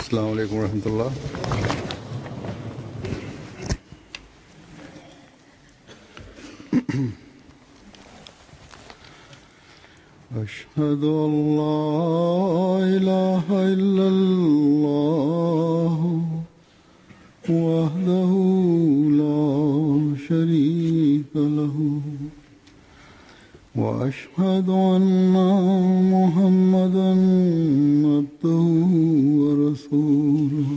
السلام عليكم ورحمة الله. أشهد أن لا إله إلا الله. وأشهد أن محمدا عبده ورسوله.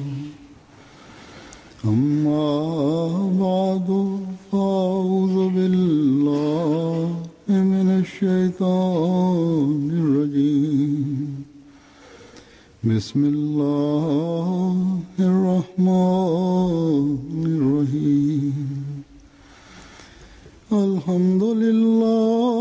أما بعد فأعوذ بالله من الشيطان الرجيم. بسم الله الرحمن الرحيم. الحمد لله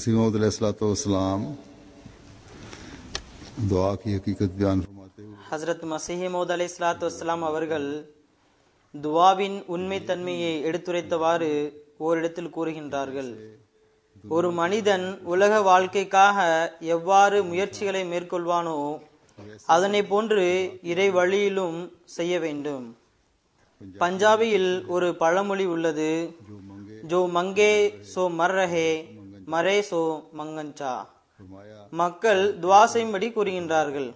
हज़रत मसीह सलाम दुआ की हकीकत बयान फरमाते हुए ஹஸ்ரத் மசிஹமோத் அலை சலாத்து வஸ்லாம் அவர்கள் துவாவின் உண்மைத்தன்மையை எடுத்துரைத்தவாறு ஓரிடத்தில் கூறுகின்றார்கள் ஒரு மனிதன் உலக வாழ்க்கைக்காக எவ்வாறு முயற்சிகளை மேற்கொள்வானோ அதனை போன்று இறை வழியிலும் செய்ய வேண்டும் பஞ்சாபியில் ஒரு பழமொழி உள்ளது ஜோ மங்கே சோ மர்ரஹே மரே மரேசோ மங்கஞ்சா. மக்கள் துவா செய்யும்படி கூறுகின்றார்கள்.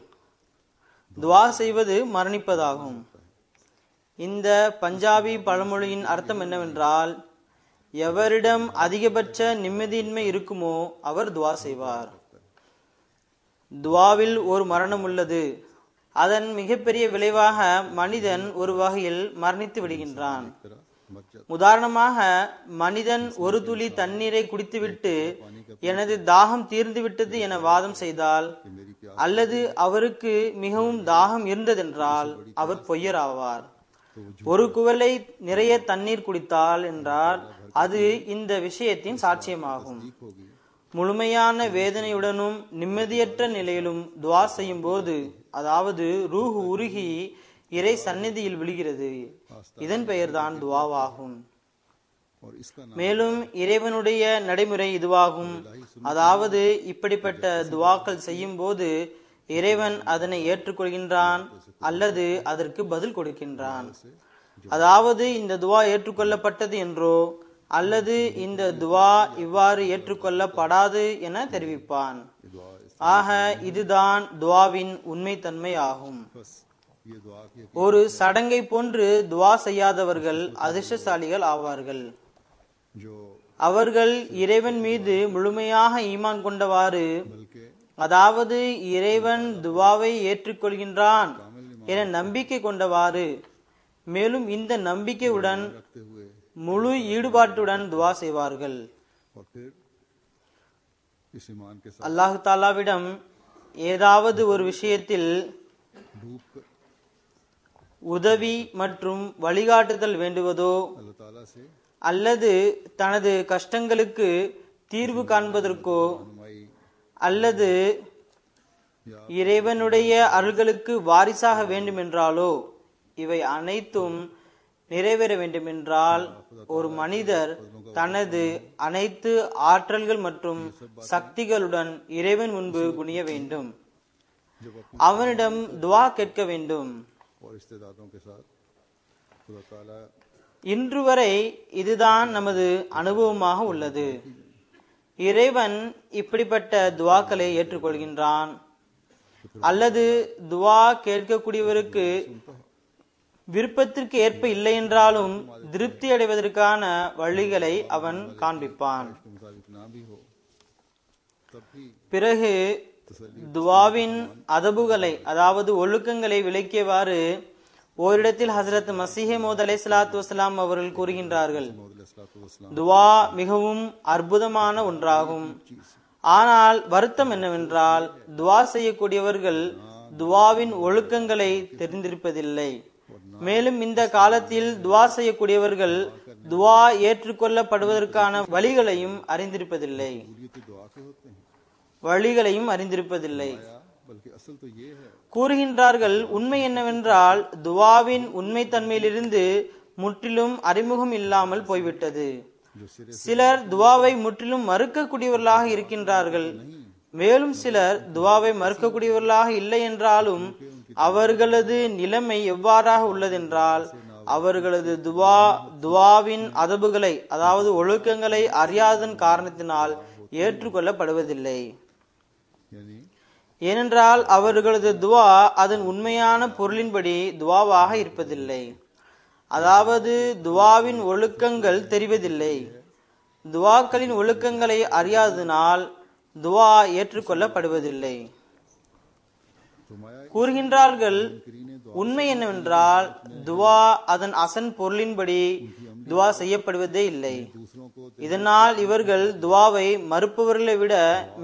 துவா செய்வது மரணிப்பதாகும். இந்த பஞ்சாபி பழமொழியின் அர்த்தம் என்னவென்றால் எவரிடம் அதிகபட்ச நிம்மதியின்மை இருக்குமோ அவர் துவா செய்வார். துவாவில் ஒரு மரணம் உள்ளது. அதன் மிகப்பெரிய விளைவாக மனிதன் ஒரு வகையில் மரணித்து விடுகின்றான். உதாரணமாக மனிதன் ஒரு துளி தண்ணீரை குடித்துவிட்டு எனது தாகம் தீர்ந்துவிட்டது என வாதம் செய்தால் அல்லது அவருக்கு மிகவும் தாகம் இருந்ததென்றால் அவர் பொய்யர் ஆவார் ஒரு குவலை நிறைய தண்ணீர் குடித்தால் என்றால் அது இந்த விஷயத்தின் சாட்சியமாகும். முழுமையான வேதனையுடனும் நிம்மதியற்ற நிலையிலும் துவா செய்யும் போது அதாவது ரூஹு உருகி இறை சந்நிதியில் விழுகிறது. இதன் பெயர்தான் துவாவாகும். மேலும் இறைவனுடைய நடைமுறை இதுவாகும். அதாவது இப்படிப்பட்ட துவாக்கள் செய்யும் போது இறைவன் அதனை ஏற்றுக்கொள்கின்றான் அல்லது அதற்கு பதில் கொடுக்கின்றான். அதாவது இந்த துவா ஏற்றுக்கொள்ளப்பட்டது என்றோ அல்லது இந்த துவா இவ்வாறு ஏற்றுக்கொள்ளப்படாது என தெரிவிப்பான். ஆக இதுதான் துவாவின் உண்மைத்தன்மை ஆகும் ஒரு சடங்கை போன்று துவா செய்யாதவர்கள் அதிர்ஷ்டசாலிகள் ஆவார்கள். அவர்கள் இறைவன் மீது முழுமையாக ஈமான் கொண்டவாறு அதாவது இறைவன் துவாவை ஏற்றுக்கொள்கின்றான் என நம்பிக்கை கொண்டவாறு மேலும் இந்த நம்பிக்கையுடன் முழு ஈடுபாட்டுடன் துவா செய்வார்கள். அல்லாஹு தாலாவிடம் ஏதாவது ஒரு விஷயத்தில் உதவி மற்றும் வழிகாட்டுதல் வேண்டுவதோ அல்லது தனது கஷ்டங்களுக்கு தீர்வு காண்பதற்கோ அல்லது இறைவனுடைய அருள்களுக்கு வாரிசாக வேண்டுமென்றாலோ இவை அனைத்தும் நிறைவேற வேண்டுமென்றால் ஒரு மனிதர் தனது அனைத்து ஆற்றல்கள் மற்றும் சக்திகளுடன் இறைவன் முன்பு குனிய வேண்டும். அவனிடம் துவா கேட்க வேண்டும். இன்று வரை இதுதான் நமது அனுபவமாக உள்ளது. இறைவன் இப்படிப்பட்ட துவாக்களை ஏற்றுக்கொள்கின்றான். அல்லது துவா கேட்கக்கூடியவருக்கு விருப்பத்திற்கு ஏற்ப இல்லை என்றாலும் திருப்தி அடைவதற்கான வழிகளை அவன் காண்பிப்பான். பிறகு துவாவின் அதபுகளை அதாவது ஒழுக்கங்களை விளக்கியவாறு ஓரிடத்தில் ஹசரத் மசிஹே மோத் அலை சலாத்து வசலாம் அவர்கள் கூறுகின்றார்கள். துவா மிகவும் அற்புதமான ஒன்றாகும். ஆனால் வருத்தம் என்னவென்றால் துவா செய்யக்கூடியவர்கள் துவாவின் ஒழுக்கங்களை தெரிந்திருப்பதில்லை. மேலும் இந்த காலத்தில் துவா செய்யக்கூடியவர்கள் துவா ஏற்றுக்கொள்ளப்படுவதற்கான வழிகளையும் அறிந்திருப்பதில்லை. வழிகளையும் அறிந்திருப்பதில்லை. கூறுகின்றார்கள் உண்மை என்னவென்றால் துவாவின் உண்மை தன்மையிலிருந்து முற்றிலும் அறிமுகம் இல்லாமல் போய்விட்டது. சிலர் துவாவை முற்றிலும் மறுக்கக்கூடியவர்களாக இருக்கின்றார்கள். மேலும் சிலர் துவாவை மறுக்கக்கூடியவர்களாக இல்லை என்றாலும் அவர்களது நிலைமை எவ்வாறாக உள்ளதென்றால் அவர்களது துவா துவாவின் அதபுகளை அதாவது ஒழுக்கங்களை அறியாதன் காரணத்தினால் ஏற்றுக்கொள்ளப்படுவதில்லை. ஏனென்றால் அவர்களது துவா அதன் உண்மையான பொருளின்படி துவாவாக இருப்பதில்லை. அதாவது துவாவின் ஒழுக்கங்கள் தெரிவதில்லை. துவாக்களின் ஒழுக்கங்களை அறியாததினால் துவா ஏற்றுக்கொள்ளப்படுவதில்லை. கூறுகின்றார்கள் உண்மை என்னவென்றால் துவா அதன் அசன் பொருளின்படி துவா செய்யப்படுவதே இல்லை. இதனால் இவர்கள் துவாவை மறுப்பவர்களை விட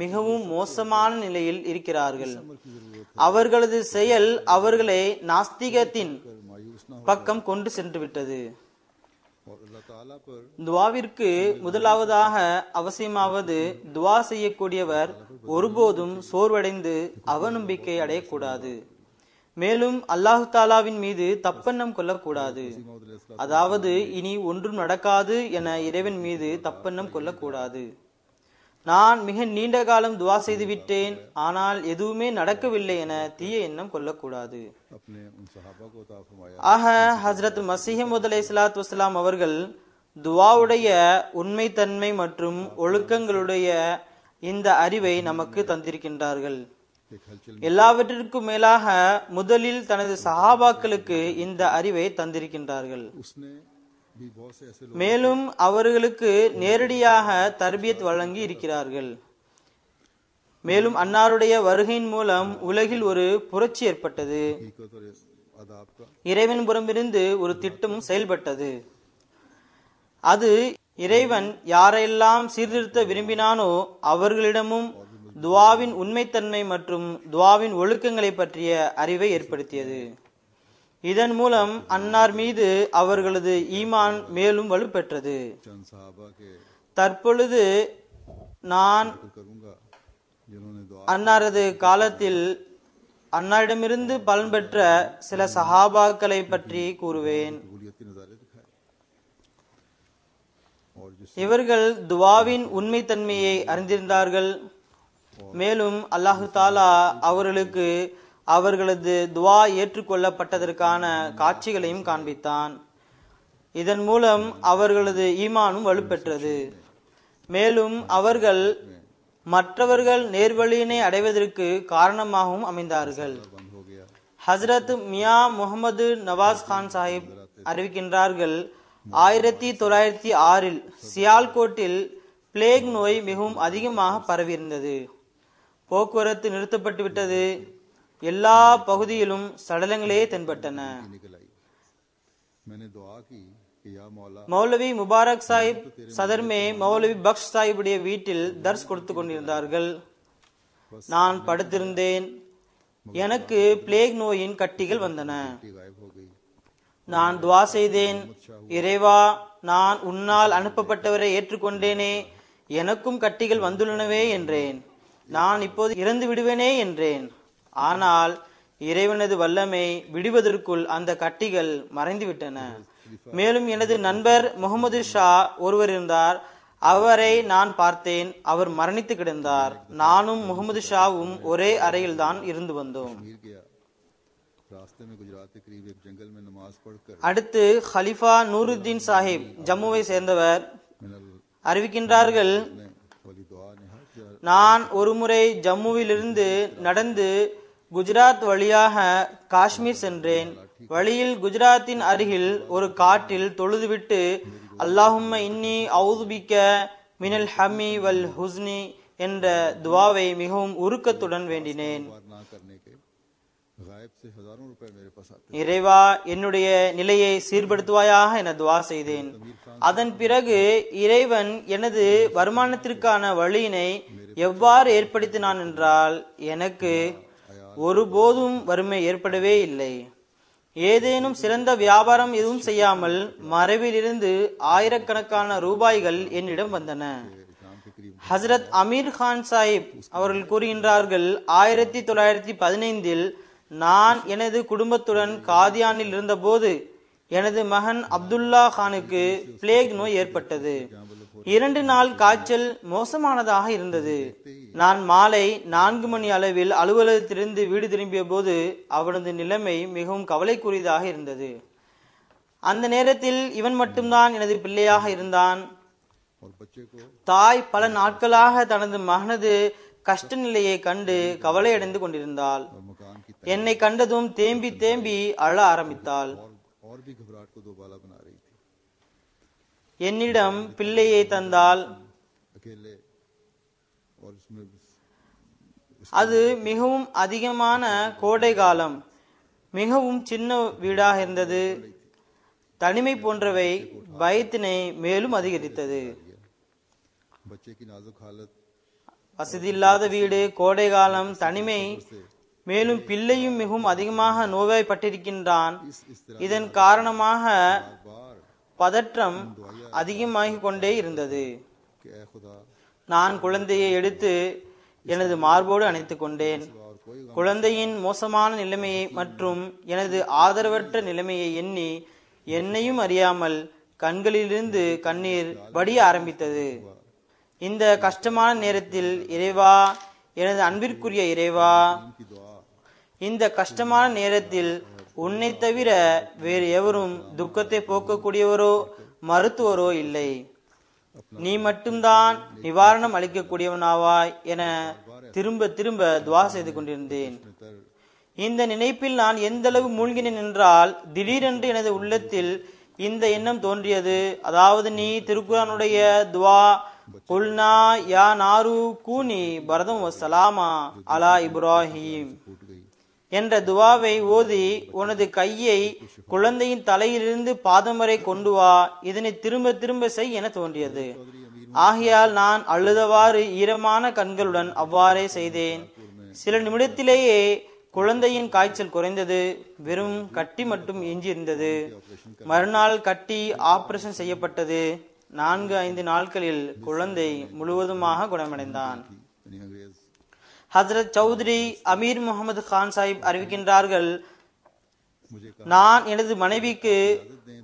மிகவும் மோசமான நிலையில் இருக்கிறார்கள். அவர்களது செயல் அவர்களை நாஸ்திகத்தின் பக்கம் கொண்டு சென்று விட்டது துவாவிற்கு முதலாவதாக அவசியமாவது துவா செய்யக்கூடியவர் ஒருபோதும் சோர்வடைந்து அவநம்பிக்கை அடையக்கூடாது. மேலும் அல்லாஹு தாலாவின் மீது தப்பெண்ணம் கொள்ளக்கூடாது. அதாவது இனி ஒன்றும் நடக்காது என இறைவன் மீது தப்பெண்ணம் கொள்ளக்கூடாது. நான் மிக நீண்ட காலம் துவா செய்து விட்டேன். ஆனால் எதுவுமே நடக்கவில்லை என தீய எண்ணம் கொள்ளக்கூடாது. ஆக ஹசரத் மசிஹமது அலை சலாத் வசலாம் அவர்கள் துவாவுடைய உண்மைத்தன்மை மற்றும் ஒழுக்கங்களுடைய இந்த அறிவை நமக்கு தந்திருக்கின்றார்கள். எல்லாவற்றிற்கும் மேலாக முதலில் தனது சஹாபாக்களுக்கு இந்த அறிவை தந்திருக்கின்றார்கள். மேலும் அவர்களுக்கு நேரடியாக தர்பியத் வழங்கி இருக்கிறார்கள். மேலும் அன்னாருடைய வருகையின் மூலம் உலகில் ஒரு புரட்சி ஏற்பட்டது. இறைவன் புறமிருந்து ஒரு திட்டம் செயல்பட்டது. அது இறைவன் யாரையெல்லாம் சீர்திருத்த விரும்பினானோ அவர்களிடமும் துவாவின் உண்மைத்தன்மை மற்றும் துவாவின் ஒழுக்கங்களை பற்றிய அறிவை ஏற்படுத்தியது. இதன் மூலம் அன்னார் மீது அவர்களது ஈமான் மேலும் வலுப்பெற்றது. தற்பொழுது நான் அன்னாரது காலத்தில் அன்னாரிடமிருந்து பலன் பெற்ற சில சஹாபாக்களை பற்றி கூறுவேன். இவர்கள் துவாவின் உண்மைத்தன்மையை அறிந்திருந்தார்கள். மேலும் அல்லாஹு தாலா அவர்களுக்கு அவர்களது துவா ஏற்றுக்கொள்ளப்பட்டதற்கான காட்சிகளையும் காண்பித்தான். இதன் மூலம் அவர்களது ஈமானும் வலுப்பெற்றது. மேலும் அவர்கள் மற்றவர்கள் நேர்வழியினை அடைவதற்கு காரணமாகவும் அமைந்தார்கள். ஹசரத் மியா முகமது நவாஸ் கான் சாஹிப் அறிவிக்கின்றார்கள் ஆயிரத்தி தொள்ளாயிரத்தி ஆறில் சியால்கோட்டில் பிளேக் நோய் மிகவும் அதிகமாக பரவியிருந்தது. போக்குவரத்து நிறுத்தப்பட்டு விட்டது. எல்லா பகுதியிலும் சடலங்களே தென்பட்டன. மௌலவி முபாரக் சாஹிப் சதர்மே மௌலவி பக்ஷ் சாஹிபுடைய வீட்டில் தர்ஸ் கொடுத்து கொண்டிருந்தார்கள். நான் படுத்திருந்தேன். எனக்கு பிளேக் நோயின் கட்டிகள் வந்தன. நான் துவா செய்தேன். இறைவா நான் உன்னால் அனுப்பப்பட்டவரை ஏற்றுக்கொண்டேனே. எனக்கும் கட்டிகள் வந்துள்ளனவே என்றேன். நான் இப்போது இறந்து விடுவேனே என்றேன். ஆனால் இறைவனது வல்லமை விடுவதற்குள் அந்த கட்டிகள் மறைந்துவிட்டன. மேலும் எனது நண்பர் முகமது ஷா ஒருவர் இருந்தார். அவரை நான் பார்த்தேன். அவர் மரணித்து கிடந்தார். நானும் முகமது ஷாவும் ஒரே அறையில் தான் இருந்து வந்தோம். அடுத்து ஹலிஃபா நூருத்தீன் சாஹிப் ஜம்முவை சேர்ந்தவர். அறிவிக்கின்றார்கள் நான் ஒருமுறை ஜம்முவிலிருந்து நடந்து குஜராத் வழியாக காஷ்மீர் சென்றேன். வழியில் குஜராத்தின் அருகில் ஒரு காட்டில் தொழுதுவிட்டு அல்லாஹும்ம இன்னி அவுதுபிக்க மினல் ஹமி வல் ஹுஸ்னி என்ற துவாவை மிகவும் உருக்கத்துடன் வேண்டினேன். இறைவா என்னுடைய நிலையை சீர்படுத்துவாயாக என துவா செய்தேன். அதன் பிறகு இறைவன் எனது வருமானத்திற்கான வழியினை எவ்வாறு ஏற்படுத்தினான் என்றால் எனக்கு ஒருபோதும் வறுமை ஏற்படவே இல்லை. ஏதேனும் சிறந்த வியாபாரம் எதுவும் செய்யாமல் மறைவிலிருந்து ஆயிரக்கணக்கான ரூபாய்கள் என்னிடம் வந்தன. ஹசரத் அமீர் கான் சாஹிப் அவர்கள் கூறுகின்றார்கள் ஆயிரத்தி தொள்ளாயிரத்தி பதினைந்தில் நான் எனது குடும்பத்துடன் காதியானில் இருந்தபோது எனது மகன் அப்துல்லா கானுக்கு பிளேக் நோய் ஏற்பட்டது. இரண்டு நாள் காய்ச்சல் மோசமானதாக இருந்தது. நான் மாலை நான்கு மணி அளவில் அலுவலகத்திலிருந்து வீடு திரும்பிய போது அவனது நிலைமை மிகவும் கவலைக்குரியதாக இருந்தது. அந்த நேரத்தில் இவன் மட்டும்தான் எனது பிள்ளையாக இருந்தான். தாய் பல நாட்களாக தனது மகனது கஷ்ட நிலையை கண்டு கவலையடைந்து கொண்டிருந்தாள். என்னை கண்டதும் தேம்பி தேம்பி அழ ஆரம்பித்தாள். என்னிடம் பிள்ளையை தந்தால் அது மிகவும் அதிகமான கோடை காலம் மிகவும் சின்ன வீடாக இருந்தது. தனிமை போன்றவை பயத்தினை மேலும் அதிகரித்தது. வசதி இல்லாத வீடு கோடை காலம் தனிமை மேலும் பிள்ளையும் மிகவும் அதிகமாக நோய்வாய்ப்பட்டிருக்கின்றான். இதன் காரணமாக பதற்றம் அதிகமாகி கொண்டே இருந்தது. நான் குழந்தையை எடுத்து எனது மார்போடு அணைத்துக் கொண்டேன். குழந்தையின் மோசமான நிலைமையை மற்றும் எனது ஆதரவற்ற நிலைமையை எண்ணி என்னையும் அறியாமல் கண்களிலிருந்து கண்ணீர் வடிய ஆரம்பித்தது. இந்த கஷ்டமான நேரத்தில் இறைவா எனது அன்பிற்குரிய இறைவா இந்த கஷ்டமான நேரத்தில் உன்னை தவிர வேறு எவரும் துக்கத்தை போக்கக்கூடியவரோ மருத்துவரோ இல்லை. நீ மட்டும்தான் நிவாரணம் அளிக்கக்கூடியவனாவாய் என திரும்ப திரும்ப துவா செய்து கொண்டிருந்தேன். இந்த நினைப்பில் நான் எந்த அளவு மூழ்கினேன் என்றால் திடீரென்று எனது உள்ளத்தில் இந்த எண்ணம் தோன்றியது. அதாவது நீ திருக்குறானுடைய துவா குல்னா யா நாரு கூனி பரதம் சலாமா அலா இப்ராஹிம். என்ற துவாவை ஓதி உனது கையை குழந்தையின் தலையிலிருந்து பாதம் வரை கொண்டு வா. இதனை திரும்ப திரும்ப செய் என தோன்றியது. ஆகையால் நான் அழுதவாறு ஈரமான கண்களுடன் அவ்வாறே செய்தேன். சில நிமிடத்திலேயே குழந்தையின் காய்ச்சல் குறைந்தது. வெறும் கட்டி மட்டும் எஞ்சி மறுநாள் கட்டி ஆபரேஷன் செய்யப்பட்டது. நான்கு ஐந்து நாட்களில் குழந்தை முழுவதுமாக குணமடைந்தான். ஹசரத் சௌத்ரி அமீர் முகமது கான் சாஹிப் அறிவிக்கின்றார்கள் நான் எனது மனைவிக்கு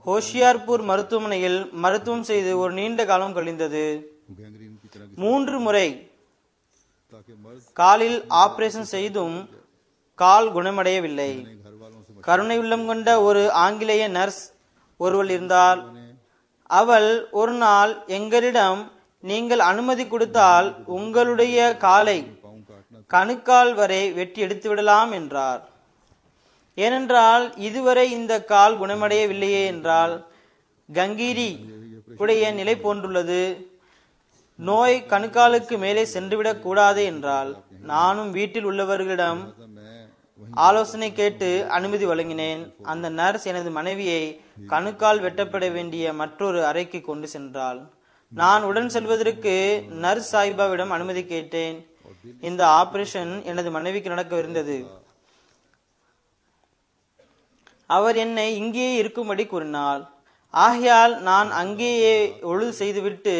ஹோஷியார்பூர் மருத்துவமனையில் மருத்துவம் செய்து ஒரு நீண்ட காலம் கழிந்தது. மூன்று முறை காலில் ஆபரேஷன் செய்தும் கால் குணமடையவில்லை. கருணை உள்ளம் கொண்ட ஒரு ஆங்கிலேய நர்ஸ் ஒருவள் இருந்தால் அவள் ஒரு நாள் எங்களிடம் நீங்கள் அனுமதி கொடுத்தால் உங்களுடைய காலை கணுக்கால் வரை வெட்டி எடுத்து விடலாம் என்றார். ஏனென்றால் இதுவரை இந்த கால் குணமடையவில்லையே என்றால் கங்கீரி உடைய நிலை போன்றுள்ளது. நோய் கணுக்காலுக்கு மேலே சென்றுவிடக் கூடாது என்றால் நானும் வீட்டில் உள்ளவர்களிடம் ஆலோசனை கேட்டு அனுமதி வழங்கினேன். அந்த நர்ஸ் எனது மனைவியை கணுக்கால் வெட்டப்பட வேண்டிய மற்றொரு அறைக்கு கொண்டு சென்றாள். நான் உடன் செல்வதற்கு நர்ஸ் சாஹிபாவிடம் அனுமதி கேட்டேன். இந்த ஆபரேஷன் எனது மனைவிக்கு நடக்கவிருந்தது அவர் என்னை இங்கேயே இருக்கும்படி கூறினார். ஆகையால் நான் அங்கேயே ஒழுது செய்துவிட்டு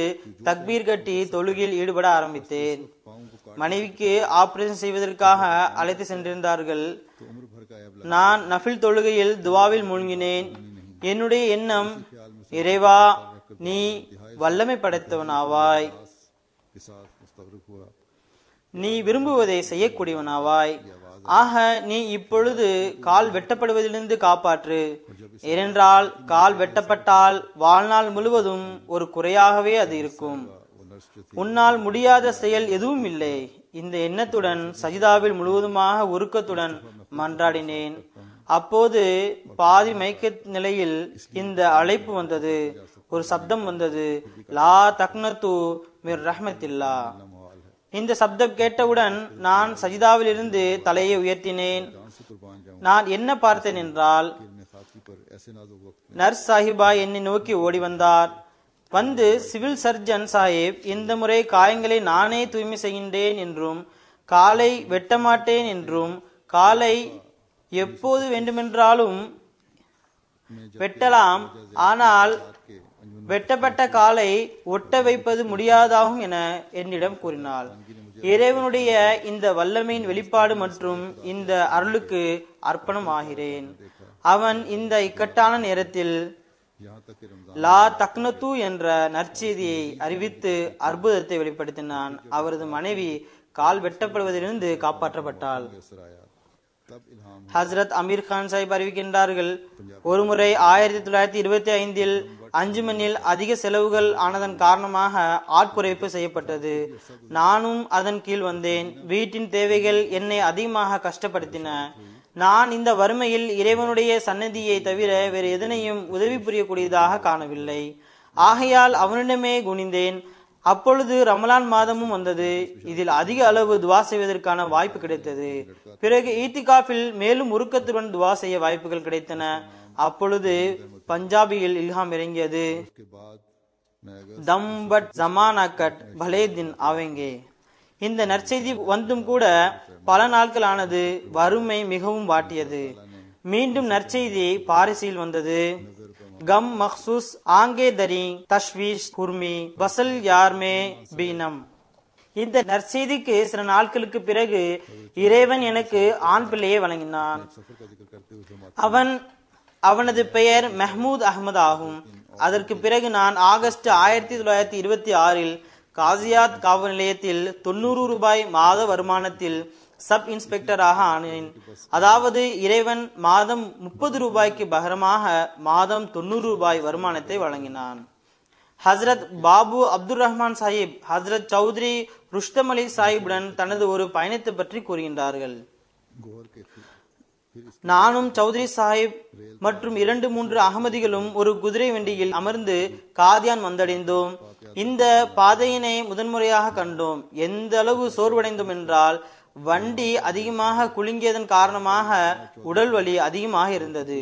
தக்பீர் கட்டி தொழுகில் ஈடுபட ஆரம்பித்தேன். மனைவிக்கு ஆபரேஷன் செய்வதற்காக அழைத்து சென்றிருந்தார்கள். நான் நஃபில் தொழுகையில் துவாவில் மூழ்கினேன். என்னுடைய எண்ணம் இறைவா நீ வல்லமை படைத்தவனாவாய். நீ விரும்புவதை செய்யக்கூடியவனாவாய். ஆக நீ இப்பொழுது கால் வெட்டப்படுவதிலிருந்து காப்பாற்று. ஏனென்றால் கால் வெட்டப்பட்டால் வாழ்நாள் முழுவதும் ஒரு குறையாகவே அது இருக்கும். உன்னால் முடியாத செயல் எதுவும் இல்லை. இந்த எண்ணத்துடன் சஜிதாவில் முழுவதுமாக உருக்கத்துடன் மன்றாடினேன். அப்போது பாதி மயக்க நிலையில் இந்த அழைப்பு வந்தது. ஒரு சப்தம் வந்தது. லா தக்னத்து மிர் ரஹ்மத்தில்லா. இந்த சப்தம் கேட்டவுடன் நான் சஜிதாவில் இருந்து தலையை உயர்த்தினேன். நான் என்ன பார்த்தேன் என்றால் நர்ஸ் சாஹிபா என்னை நோக்கி ஓடி வந்தார். வந்து சிவில் சர்ஜன் சாஹிப் இந்த முறை காயங்களை நானே தூய்மை செய்கின்றேன் என்றும் காலை வெட்டமாட்டேன் என்றும் காலை எப்போது வேண்டுமென்றாலும் வெட்டலாம். ஆனால் வெட்டப்பட்ட காலை ஒட்ட வைப்பது முடியாதாகும் என என்னிடம் கூறினாள். இறைவனுடைய இந்த வல்லமையின் வெளிப்பாடு மற்றும் இந்த அருளுக்கு அர்ப்பணம் ஆகிறேன். அவன் இந்த இக்கட்டான நேரத்தில் லா தக்னத்து என்ற நற்செய்தியை அறிவித்து அற்புதத்தை வெளிப்படுத்தினான். அவரது மனைவி கால் வெட்டப்படுவதிலிருந்து காப்பாற்றப்பட்டாள். ஹசரத் அமீர் கான் சாஹிப் அறிவிக்கின்றார்கள் ஒருமுறை ஆயிரத்தி தொள்ளாயிரத்தி இருபத்தி ஐந்தில் அஞ்சு மணியில் அதிக செலவுகள் ஆனதன் காரணமாக ஆட்குறைப்பு செய்யப்பட்டது. நானும் அதன் கீழ் வந்தேன். வீட்டின் தேவைகள் என்னை அதிகமாக கஷ்டப்படுத்தின. நான் இந்த வறுமையில் இறைவனுடைய சன்னதியை தவிர வேறு எதனையும் உதவி புரியக்கூடியதாக காணவில்லை. ஆகையால் அவனிடமே குனிந்தேன். அப்பொழுது ரமலான் மாதமும் வந்தது. இதில் அதிக அளவு துவா செய்வதற்கான வாய்ப்பு கிடைத்தது. பிறகு ஈத்திகாஃபில் மேலும் உருக்கத்துடன் துவா செய்ய வாய்ப்புகள் கிடைத்தன. அப்பொழுது பஞ்சாபியில் இல்ஹாம் இறங்கியது. தம்பட் ஜமானாக்கட் பலே தின் ஆவெங்கே இந்த நற்செய்தி வந்தும் கூட பல நாட்கள் ஆனது வறுமை மிகவும் வாட்டியது. மீண்டும் நற்செய்தி பாரிசில் வந்தது. கம் மஹ்சூஸ் ஆங்கே தரி தஷ்வீஷ் குர்மி பசல் யார்மே பீனம். இந்த நற்செய்திக்கு சில நாட்களுக்கு பிறகு இறைவன் எனக்கு ஆண் பிள்ளையே வழங்கினான் அவன் அவனது பெயர் மெஹமூத் அகமது ஆகும். அதற்கு பிறகு நான் ஆகஸ்ட் ஆயிரத்தி தொள்ளாயிரத்தி இருபத்தி ஆறில் காசியாத் காவல் நிலையத்தில் தொண்ணூறு ரூபாய் மாத வருமானத்தில் சப் இன்ஸ்பெக்டராக ஆனேன். அதாவது இறைவன் மாதம் முப்பது ரூபாய்க்கு பகரமாக மாதம் தொண்ணூறு ரூபாய் வருமானத்தை வழங்கினான். ஹஸ்ரத் பாபு அப்துல் ரஹ்மான் சாஹிப் ஹஸ்ரத் சௌத்ரி ருஷ்தம் அலி சாஹிப்புடன் தனது ஒரு பயணத்தை பற்றி கூறுகின்றார்கள். நானும் சௌத்ரி சாஹிப் மற்றும் இரண்டு மூன்று அகமதிகளும் ஒரு குதிரை வண்டியில் அமர்ந்து காதியான் வந்தடைந்தோம். இந்த பாதையினை முதன்முறையாக கண்டோம். எந்த அளவு சோர்வடைந்தோம் என்றால் வண்டி அதிகமாக குலுங்கியதன் காரணமாக உடல் வலி அதிகமாக இருந்தது.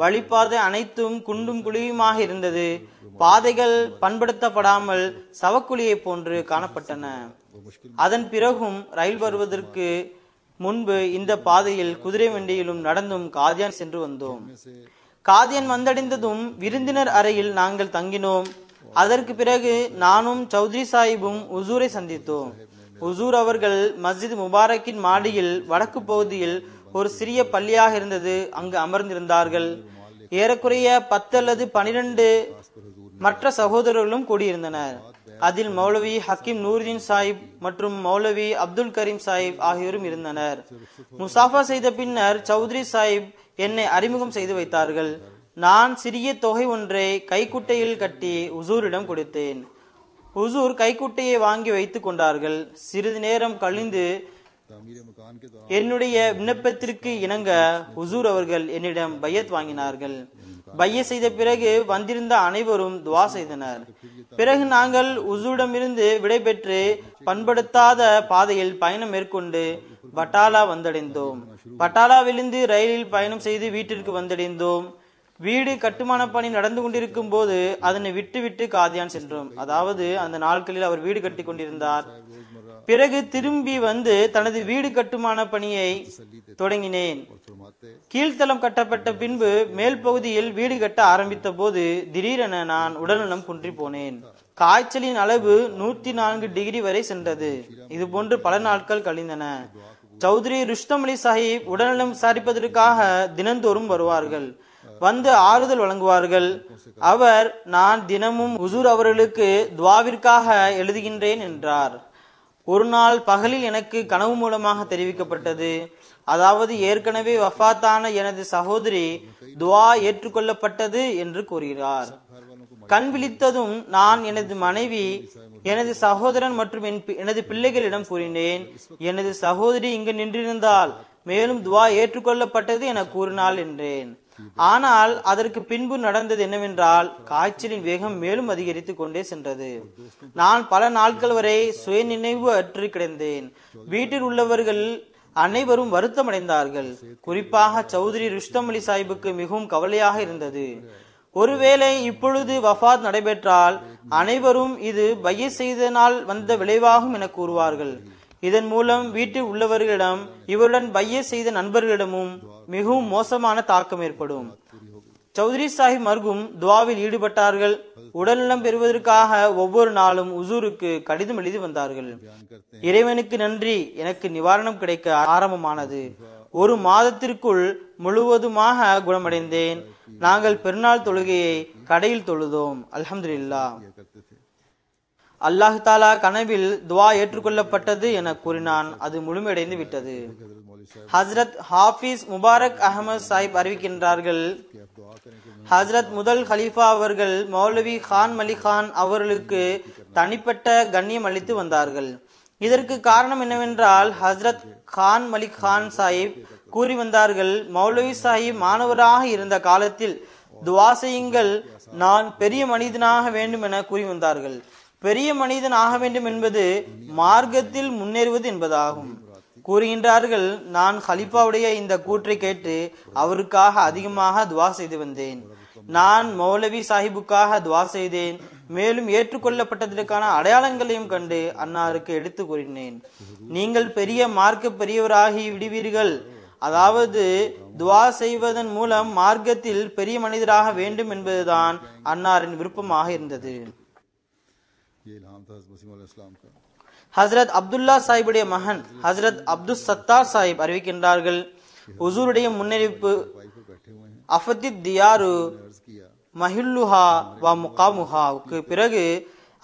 வழிபாதை அனைத்தும் குண்டும் குழியுமாக இருந்தது. பாதைகள் பண்படுத்தப்படாமல் சவக்குழியை போன்று காணப்பட்டன. அதன் பிறகும் ரயில் வருவதற்கு முன்பு இந்த பாதையில் குதிரை வண்டியிலும் நடந்தும் காதியான் சென்று வந்தோம். காதியன் வந்தடைந்ததும் விருந்தினர் அறையில் நாங்கள் தங்கினோம். அதற்கு பிறகு நானும் சௌத்ரி சாஹிபும் உசூரை சந்தித்தோம். உசூர் அவர்கள் மஸ்ஜித் முபாரக்கின் மாடியில் வடக்கு பகுதியில் ஒரு சிறிய பள்ளியாக இருந்தது. அங்கு அமர்ந்திருந்தார்கள். ஏறக்குறைய பத்து அல்லது பனிரெண்டு மற்ற சகோதரர்களும் கூடியிருந்தனர். அதில் மௌலவி ஹக்கீம் நூர்தீன் சாஹிப் மற்றும் மௌலவி அப்துல் கரீம் சாஹிப் ஆகியோரும் இருந்தனர். முசாஃபா செய்த பின்னர் சௌத்ரி சாஹிப் என்னை அறிமுகம் செய்து வைத்தார்கள். நான் சிறிய தொகை ஒன்றை கைக்குட்டையில் கட்டி உசூரிடம் கொடுத்தேன். உசூர் கைக்குட்டையை வாங்கி வைத்துக் கொண்டார்கள். சிறிது நேரம் கழிந்து என்னுடைய விண்ணப்பத்திற்கு இணங்க ஹுசூர் அவர்கள் என்னிடம் பையத் வாங்கினார்கள். பைய செய்த பிறகு வந்திருந்த அனைவரும் துவா செய்தனர். பிறகு நாங்கள் உசுடமிருந்து விடைபெற்று பண்படுத்தாத பாதையில் பயணம் மேற்கொண்டு பட்டாலா வந்தடைந்தோம். பட்டாலாவிலிருந்து ரயிலில் பயணம் செய்து வீட்டிற்கு வந்தடைந்தோம். வீடு கட்டுமான பணி நடந்து கொண்டிருக்கும் போது அதனை விட்டு விட்டு காதியான் சென்றோம். அதாவது அந்த நாட்களில் அவர் வீடு கட்டி கொண்டிருந்தார். பிறகு திரும்பி வந்து தனது வீடு கட்டுமான பணியை தொடங்கினேன். கீழ்த்தளம் கட்டப்பட்ட பின்பு மேல் பகுதியில் வீடு கட்ட ஆரம்பித்த போது திடீரென நான் உடல்நலம் குன்றி போனேன். காய்ச்சலின் அளவு நூத்தி நான்கு டிகிரி வரை சென்றது. இது போன்று பல நாட்கள் கழிந்தன. சௌத்ரி ருஷ்தம் அலி சாஹிப் உடல்நலம் விசாரிப்பதற்காக தினந்தோறும் வருவார்கள். வந்து ஆறுதல் வழங்குவார்கள். அவர் நான் தினமும் உசூர் அவர்களுக்கு துவாவிற்காக எழுதுகின்றேன் என்றார். ஒரு நாள் பகலில் எனக்கு கனவு மூலமாக தெரிவிக்கப்பட்டது. அதாவது ஏற்கனவே வஃபாத்தான எனது சகோதரி துவா ஏற்றுக்கொள்ளப்பட்டது என்று கூறுகிறார். கண் விழித்ததும் நான் எனது மனைவி எனது சகோதரன் மற்றும் எனது பிள்ளைகளிடம் கூறினேன். எனது சகோதரி இங்கு நின்றிருந்தால் மேலும் துவா ஏற்றுக்கொள்ளப்பட்டது என கூறினாள் என்றேன். ஆனால் அதற்கு பின்பு நடந்தது என்னவென்றால் காய்ச்சலின் வேகம் மேலும் அதிகரித்துக் கொண்டே சென்றது. நான் பல நாட்கள் வரை சுயநினைவு அற்று கிடந்தேன். வீட்டில் உள்ளவர்கள் அனைவரும் வருத்தமடைந்தார்கள். குறிப்பாக சௌத்ரி ருஷ்தம் அலி சாஹிபுக்கு மிகவும் கவலையாக இருந்தது. ஒருவேளை இப்பொழுது வஃபாத் நடைபெற்றால் அனைவரும் இது பைய செய்தனால் வந்த விளைவாகும் என கூறுவார்கள். இதன் மூலம் வீட்டில் உள்ளவர்களிடம் இவருடன் பைய செய்த நண்பர்களிடமும் மிகவும் மோசமான தாக்கம் ஏற்படும். சௌத்ரி சாஹிப் மர்கும் துவாவில் ஈடுபட்டார்கள். உடல்நலம் பெறுவதற்காக ஒவ்வொரு நாளும் உசூருக்கு கடிதம் எழுதி வந்தார்கள். இறைவனுக்கு நன்றி. எனக்கு நிவாரணம் கிடைக்க ஆரம்பமானது. ஒரு மாதத்திற்குள் முழுவதுமாக குணமடைந்தேன். நாங்கள் பெருநாள் தொழுகையை கடையில் தொழுதோம். அலமதுல்லா அல்லாஹு தாலா கனவில் துவா ஏற்றுக்கொள்ளப்பட்டது என கூறினான். அது முழுமையடைந்து விட்டது. ஹஸ்ரத் ஹாஃபிஸ் முபாரக் அகமது சாஹிப் அறிவிக்கின்றார்கள் ஹஸ்ரத் முதல் ஹலீஃபா அவர்கள் மௌலவி கான் மலிகான் அவர்களுக்கு தனிப்பட்ட கண்ணியம் அளித்து வந்தார்கள். இதற்கு காரணம் என்னவென்றால் ஹஸ்ரத் கான் மலி கான் சாஹிப் கூறி வந்தார்கள் மௌலவி சாஹிப் மாணவராக இருந்த காலத்தில் துவா செய்யுங்கள் நான் பெரிய மனிதனாக வேண்டும் என கூறி வந்தார்கள். பெரிய மனிதன் ஆக வேண்டும் என்பது மார்க்கத்தில் முன்னேறுவது என்பதாகும். கூறுகின்றார்கள் நான் ஹலிஃபாவுடைய இந்த கூற்றை கேட்டு அவருக்காக அதிகமாக துவா செய்து வந்தேன். நான் மௌலவி சாஹிபுக்காக துவா செய்தேன். மேலும் ஏற்றுக்கொள்ளப்பட்டதற்கான அடையாளங்களையும் கண்டு அன்னாருக்கு எடுத்து கூறினேன். நீங்கள் பெரிய மார்க்க பெரியவராகி விடுவீர்கள். அதாவது துவா செய்வதன் மூலம் மார்க்கத்தில் பெரிய மனிதராக வேண்டும் என்பதுதான் அன்னாரின் விருப்பமாக இருந்தது. ஹசரத் அப்துல்லா சாஹிபுடைய மகன் ஹசரத் அப்துல் சத்தார் சாஹிப் அறிவிக்கின்றார்கள் உசூருடைய முன்னறிவிப்பு அஃபதி தியாரு மஹில்லுஹா வா முகாமுஹாவுக்கு பிறகு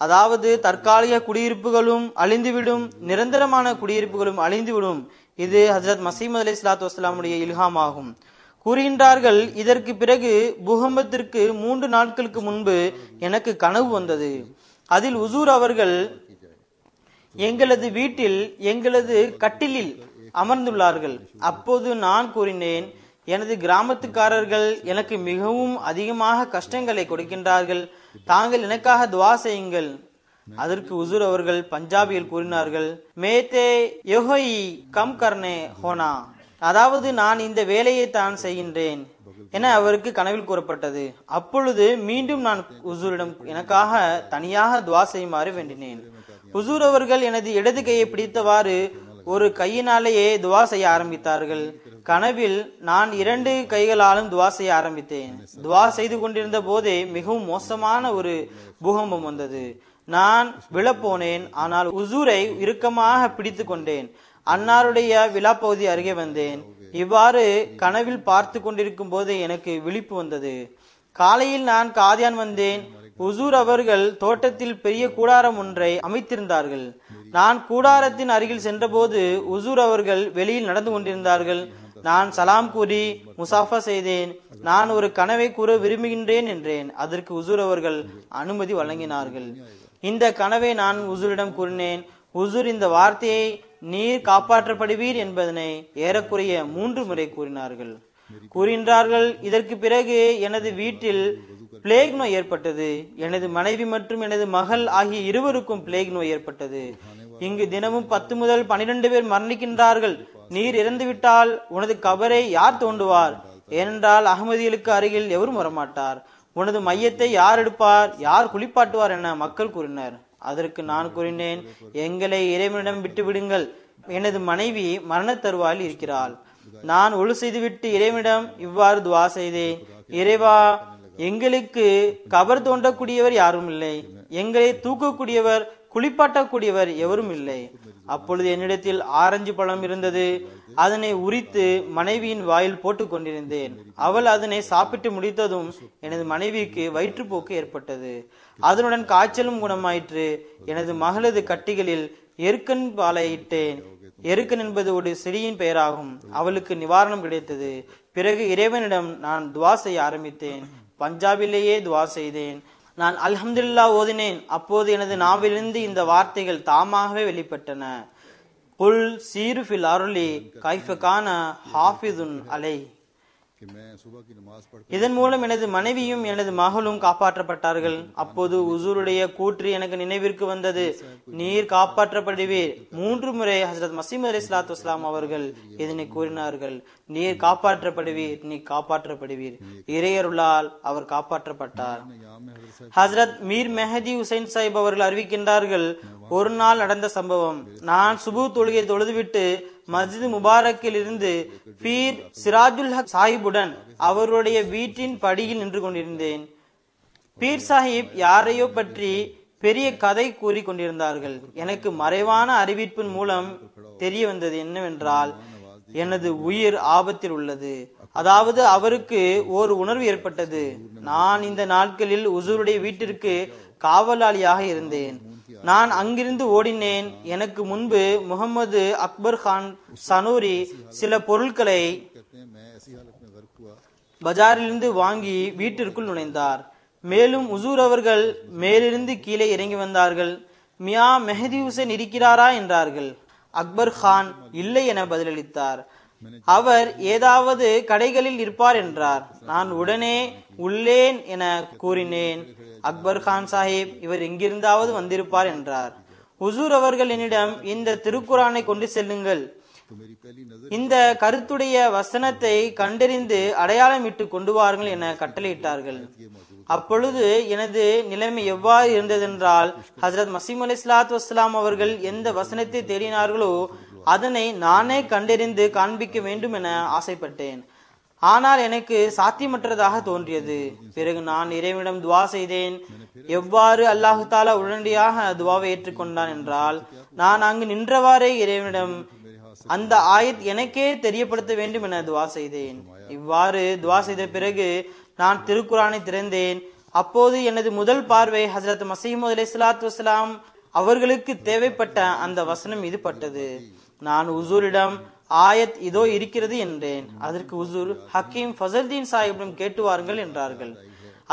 அதாவது தற்காலிக குடியிருப்புகளும் அழிந்துவிடும் நிரந்தரமான குடியிருப்புகளும் அழிந்துவிடும் இது ஹசரத் மசீம் அலி சலாத்து வஸ்லாமுடைய இல்ஹாம் ஆகும் கூறுகின்றார்கள் இதற்கு பிறகு பூகம்பத்திற்கு மூன்று நாட்களுக்கு முன்பு எனக்கு கனவு வந்தது. அதில் உசூர் அவர்கள் எங்களது வீட்டில் எங்களது கட்டிலில் அமர்ந்துள்ளார்கள். அப்போது நான் கூறினேன் எனது கிராமத்துக்காரர்கள் எனக்கு மிகவும் அதிகமாக கஷ்டங்களை கொடுக்கின்றார்கள். தாங்கள் எனக்காக துவா செய்யுங்கள். அதற்கு உசூர் அவர்கள் பஞ்சாபியில் கூறினார்கள் மேத்தே யோகி கம் கர்னே ஹோனா. அதாவது நான் இந்த வேலையை தான் செய்கின்றேன். என அவருக்கு கனவில் கூறப்பட்டது. அப்பொழுது மீண்டும் நான் உசூரிடம் எனக்காக தனியாக துவா செய்யுமாறு வேண்டினேன். உசூர் அவர்கள் எனது இடது கையை பிடித்தவாறு ஒரு கையினாலேயே துவா செய்ய ஆரம்பித்தார்கள். கனவில் நான் இரண்டு கைகளாலும் துவா செய்ய ஆரம்பித்தேன். துவா செய்து கொண்டிருந்த போதே மிகவும் மோசமான ஒரு பூகம்பம் வந்தது. நான் விழப்போனேன் ஆனால் உசூரை இறுக்கமாக பிடித்து கொண்டேன். அன்னாருடைய விழாப்பகுதி அருகே வந்தேன். இவ்வாறு கனவில் பார்த்து கொண்டிருக்கும் போது எனக்கு விழிப்பு வந்தது. காலையில் நான் காதியான் வந்தேன். உசூர் அவர்கள் தோட்டத்தில் பெரிய கூடாரம் ஒன்றை அமைத்திருந்தார்கள். நான் கூடாரத்தின் அருகில் சென்றபோது உசூர் அவர்கள் வெளியில் நடந்து கொண்டிருந்தார்கள். நான் சலாம் கூறி முசாஃபா செய்தேன். நான் ஒரு கனவை கூற விரும்புகின்றேன் என்றேன். அதற்கு உசூர் அவர்கள் அனுமதி வழங்கினார்கள். இந்த கனவை நான் உசூரிடம் கூறினேன். உசூர் இந்த வார்த்தையை நீர் காப்பாற்றப்படுவீர் என்பதனை ஏறக்குறைய மூன்று முறை கூறினார்கள். கூறுகின்றார்கள் இதற்கு பிறகு எனது வீட்டில் பிளேக் நோய் ஏற்பட்டது. எனது மனைவி மற்றும் எனது மகள் ஆகிய இருவருக்கும் பிளேக் நோய் ஏற்பட்டது. இங்கு தினமும் பத்து முதல் பனிரெண்டு பேர் மரணிக்கின்றார்கள். நீர் இறந்துவிட்டால் உனது கபரை யார் தோண்டுவார்? ஏனென்றால் அகமதிகளுக்கு அருகில் எவரும் வரமாட்டார். உனது மையத்தை யார் எடுப்பார்? யார் குளிப்பாட்டுவார்? என மக்கள் கூறினர். அதற்கு நான் கூறினேன் எங்களை இறைவனிடம் விட்டு விடுங்கள் எனது மனைவி மரண தருவாயில் இருக்கிறாள். நான் ஒழு செய்துவிட்டு இறைவனிடம் இவ்வாறு துவா செய்தேன் இறைவா எங்களுக்கு கபர் தோண்டக்கூடியவர் யாரும் இல்லை. எங்களை தூக்கக்கூடியவர் குளிப்பாட்டக்கூடியவர் எவரும் இல்லை. அப்பொழுது என்னிடத்தில் ஆரஞ்சு பழம் இருந்தது. அதனை உரித்து மனைவியின் வாயில் போட்டுக் கொண்டிருந்தேன். அவள் அதனை சாப்பிட்டு முடித்ததும் எனது மனைவிக்கு வயிற்றுப்போக்கு ஏற்பட்டது. அதனுடன் காய்ச்சலும் குணமாயிற்று. எனது மகளது கட்டிகளில் எருக்கன் பாலை இட்டேன் எருக்கன் என்பது ஒரு செடியின் பெயராகும். அவளுக்கு நிவாரணம் கிடைத்தது. பிறகு இறைவனிடம் நான் துவா செய்ய ஆரம்பித்தேன். பஞ்சாபிலேயே துவா செய்தேன். நான் அல்ஹம்துலில்லா ஓதினேன். அப்போது எனது நாவிலிருந்து இந்த வார்த்தைகள் தாமாகவே வெளிப்பட்டன. குல் சீரு ஃபில் அருளி கைஃபகான ஹாஃபிதுன் அலை இதன் மூலம் எனது மனைவியும் எனது மகளும் காப்பாற்றப்பட்டார்கள். அப்போது உசூருடைய கூற்று எனக்கு நினைவிற்கு வந்தது. நீர் காப்பாற்றப்படுவீர். மூன்று முறை ஹசரத் மசீம் அலி சலாத்து இஸ்லாம் அவர்கள் இதனை கூறினார்கள். நீர் காப்பாற்றப்படுவீர். நீ காப்பாற்றப்படுவீர். இறையருளால் அவர் காப்பாற்றப்பட்டார். ஹசரத் மீர் மெஹதி ஹுசைன் சாஹிப் அவர்கள் அறிவிக்கின்றார்கள் ஒரு நாள் நடந்த சம்பவம். நான் சுபு தொழுகை தொழுதுவிட்டு மஸ்ஜித் முபாரக்கில் இருந்து பீர் சிராஜுல் ஹக் சாஹிபுடன் அவருடைய வீட்டின் படியில் நின்று கொண்டிருந்தேன். பீர் சாஹிப் யாரையோ பற்றி பெரிய கதை கூறி கொண்டிருந்தார்கள். எனக்கு மறைவான அறிவிப்பின் மூலம் தெரிய வந்தது என்னவென்றால் எனது உயிர் ஆபத்தில் உள்ளது. அதாவது அவருக்கு ஓர் உணர்வு ஏற்பட்டது. நான் இந்த நாட்களில் உசூருடைய வீட்டிற்கு காவலாளியாக இருந்தேன். நான் அங்கிருந்து ஓடினேன். எனக்கு முன்பு முகமது அக்பர் கான் சனூரி சில பொருட்களை பஜாரிலிருந்து வாங்கி வீட்டிற்குள் நுழைந்தார். மேலும் உசூர் அவர்கள் மேலிருந்து கீழே இறங்கி வந்தார்கள். மியா மெஹதி ஹுசேன் இருக்கிறாரா? என்றார்கள். அக்பர் கான் இல்லை என பதிலளித்தார். அவர் ஏதாவது கடைகளில் இருப்பார் என்றார். நான் உடனே உள்ளேன் என கூறினேன். அக்பர் கான் சாஹிப் இவர் எங்கிருந்தாவது வந்திருப்பார் என்றார். ஹுசூர் அவர்கள் என்னிடம் இந்த திருக்குறானை கொண்டு செல்லுங்கள். இந்த கருத்துடைய வசனத்தை கண்டறிந்து அடையாளமிட்டு கொண்டு வாருங்கள் என கட்டளையிட்டார்கள். அப்பொழுது எனது நிலைமை எவ்வாறு இருந்ததென்றால் ஹசரத் மசீம் அலி இஸ்லாத் வஸ்லாம் அவர்கள் எந்த வசனத்தை தேடினார்களோ அதனை நானே கண்டறிந்து காண்பிக்க வேண்டும் என ஆசைப்பட்டேன். ஆனால் எனக்கு சாத்தியமற்றதாக தோன்றியது. பிறகு நான் இறைவனிடம் துவா செய்தேன். எவ்வாறு அல்லாஹு தாலா உடனடியாக துவாவை ஏற்றுக்கொண்டான் என்றால் நான் அங்கு நின்றவாறே இறைவனிடம் அந்த ஆயத் எனக்கே தெரியப்படுத்த வேண்டும் என துவா செய்தேன். இவ்வாறு துவா செய்த பிறகு நான் திருக்குரானை திறந்தேன். அப்போது எனது முதல் பார்வை ஹசரத் மசீமது அலி சலாத்து வசலாம் அவர்களுக்கு தேவைப்பட்ட அந்த வசனம் இது பட்டது. நான் உசூரிடம் ஆயத் இதோ இருக்கிறது என்றேன். அதற்கு உசூர் ஹக்கீம் ஃபசல்தீன் சாஹிபிடம் கேட்டு வாருங்கள் என்றார்கள்.